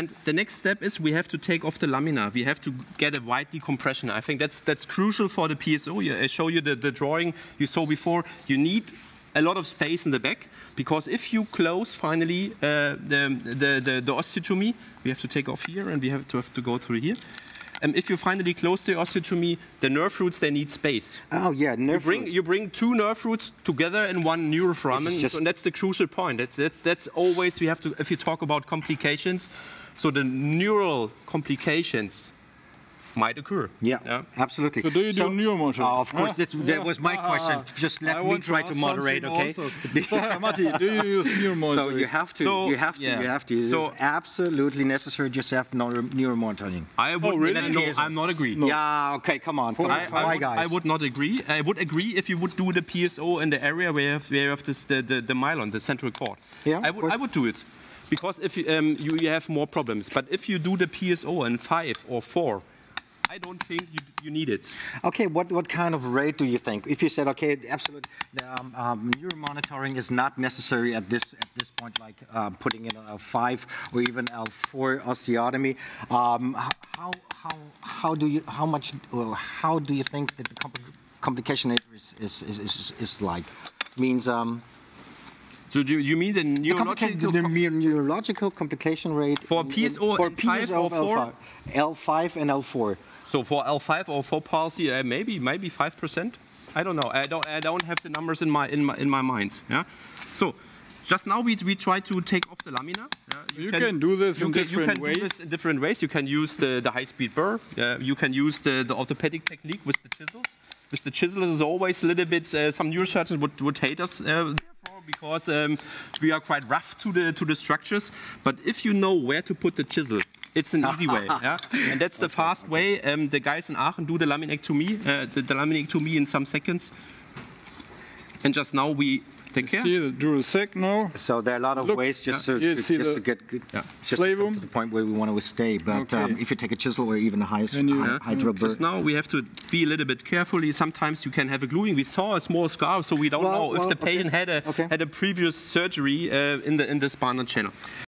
And the next step is we have to take off the lamina. We have to get a wide decompression. I think that's that's crucial for the PSO. I show you the, the drawing you saw before. You need a lot of space in the back because if you close finally uh, the, the, the, the osteotomy, we have to take off here and we have to have to go through here. And if you finally close the osteotomy, the nerve roots, they need space. Oh, yeah, nerve you bring, root. you bring two nerve roots together in one neuroforamen, just- and that's the crucial point. That's, that's, that's always, we have to, if you talk about complications, so the neural complications might occur. Yeah, absolutely. So do you do neuromotor? Oh, of course, Huh? that's, that was my question. Just let I me try to ask moderate, okay? so, uh, Matti, do you use neuromotor? So you have to, So, you have to, yeah. you have to. It's So- absolutely necessary just to have neuro neuromonitoring. I would really? no, I'm not agree. Yeah, okay, come on. Come on. I, I, would, guys? I would not agree. I would agree if you would do the PSO in the area where you have, where you have this, the, the, the myelin, the central cord. Yeah, I would. I would do it. Because if you, um, you, you have more problems. But if you do the PSO in five or four, I don't think you, you need it. Okay, what, what kind of rate do you think? If you said, okay, absolute um, um, neuromonitoring is not necessary at this at this point, like uh, putting in a five or even L4 osteotomy, um, how how how do you how much how do you think that the compli- complication rate is is, is, is, is like? Means um, So do you mean the the, neurological... the neu- neurological complication rate For in- in- PSO for and five PSO or four? L5, L5 and L4. So for L5 or 4 palsy, uh, maybe maybe 5%. I don't know. I don't I don't have the numbers in my in my in my mind. Yeah. So just now we we try to take off the lamina. Yeah? You can do this you in can, different you can ways. do this in different ways. You can use the, the high-speed burr. Yeah? You can use the, the orthopedic technique with the chisels. With the chisels is always a little bit. Uh, some neurosurgeons would, would hate us uh, therefore because um, we are quite rough to the to the structures. But if you know where to put the chisel, it's an easy way, yeah? and that's the fast way. Um, the guys in Aachen do the laminectomy, uh, the, the laminectomy in some seconds. And just now we take care. See the dural sac now. So there are a lot of Look, ways just yeah, to, you to- see just the to get good, Yeah. just to come flavum. to the point where we want to stay. But Okay. um, if you take a chisel or even a high, Then you- high Yeah. hydro burr, now we have to be a little bit carefully. Sometimes you can have a gluing. We saw a small scar, so we don't Well, know if well, the patient okay, had a okay. had a previous surgery uh, in the in the spinal channel.